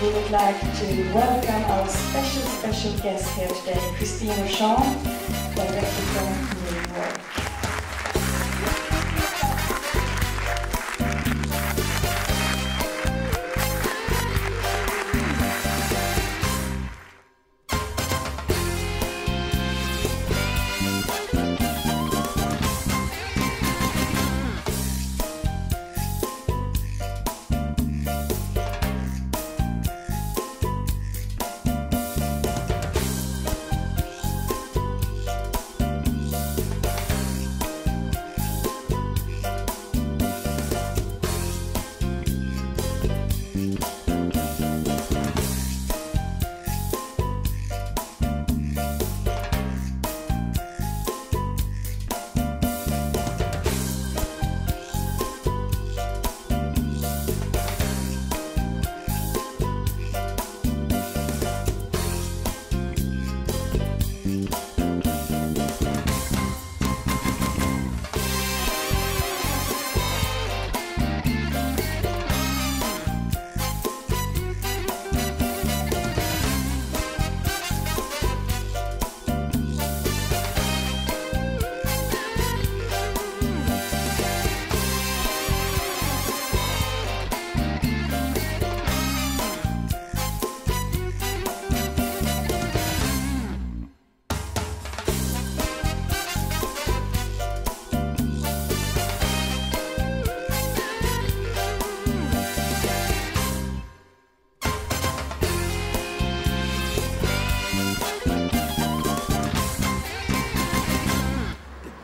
we would like to welcome our special, special guest here today, Christine Vachon, directly from New York.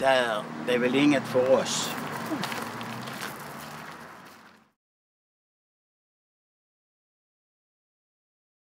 Där, det är väl inget för oss.